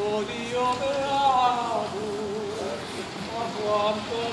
Oh, Dio beato, a quanto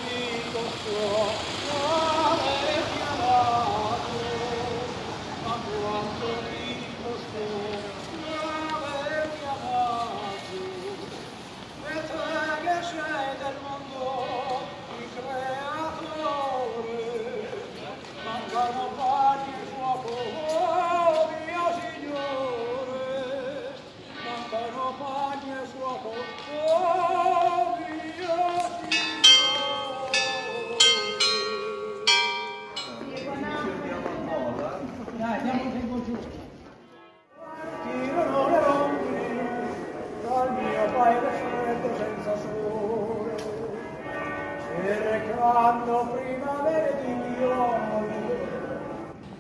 quando primavera di viole,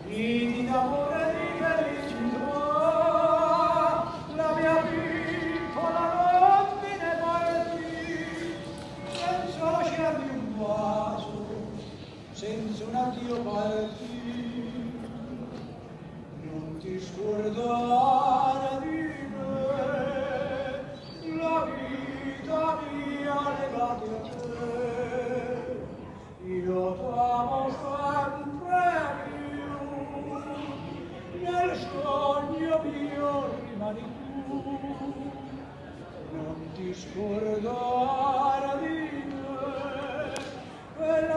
di d'amore di felicità, la mia piccola rondine partì, senza lasciarmi un vaso, senza un addio partì. Non ti scordare sogno mio rimani tu. Non ti scordare di me quella